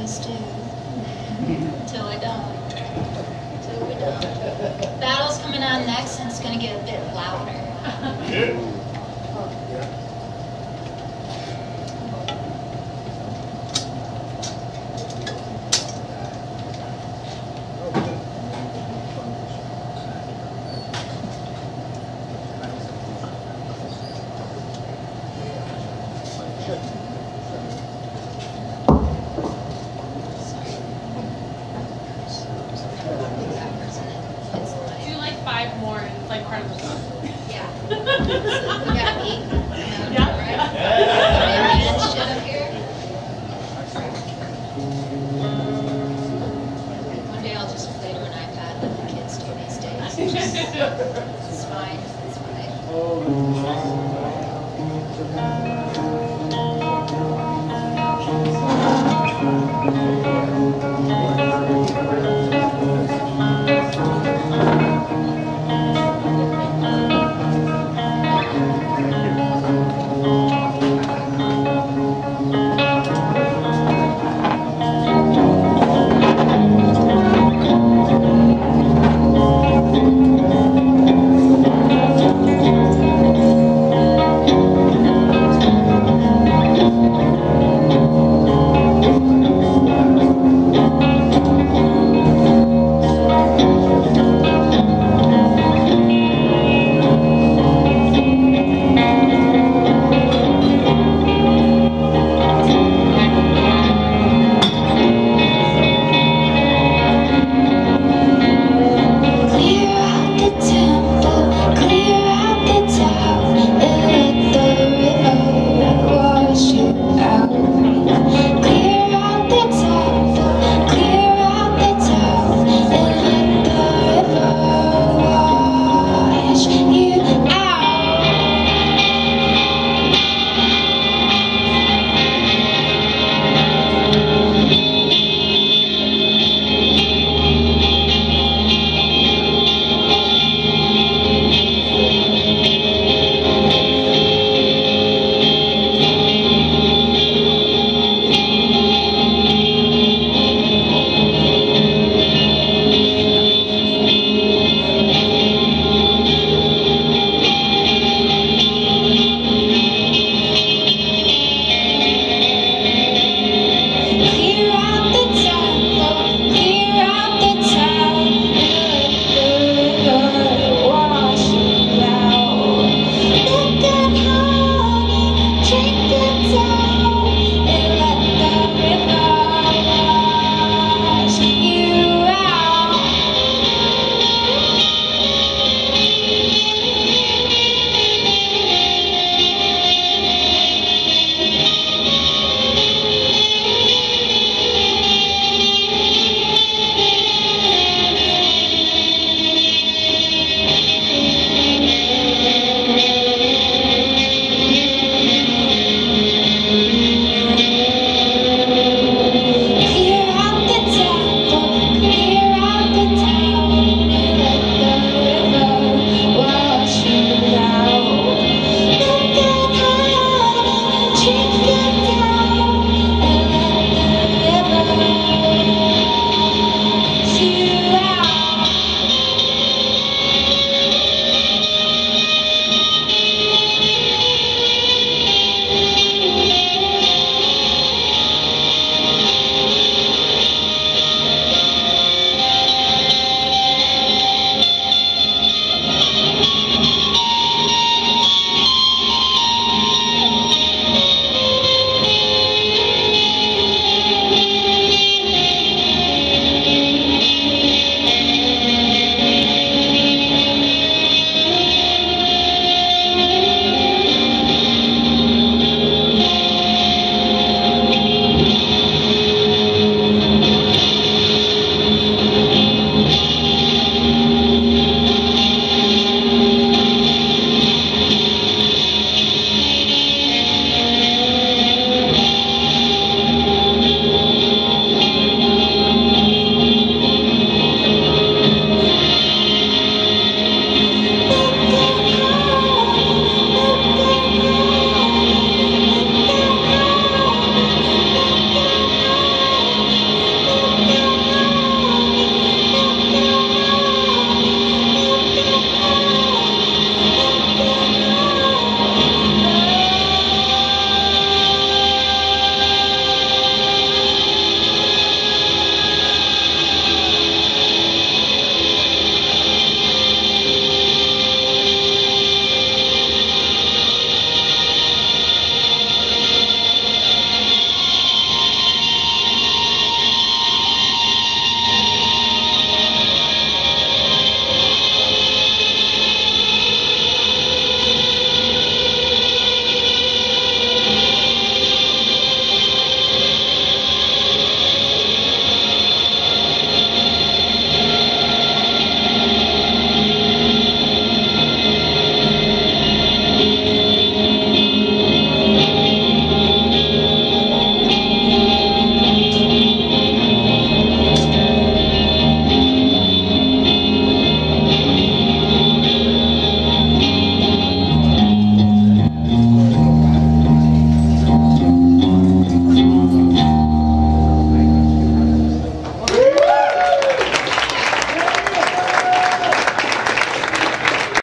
always do. Until I don't. Until we don't. Battle's coming on next and it's gonna get a bit louder. It's like- Do like five more and it's like part of the song. Yeah. We got eight. Yeah. Right? And shit up here. One day I'll just play to an iPad like the kids do these days. It's just- It's fine, it's fine. Oh,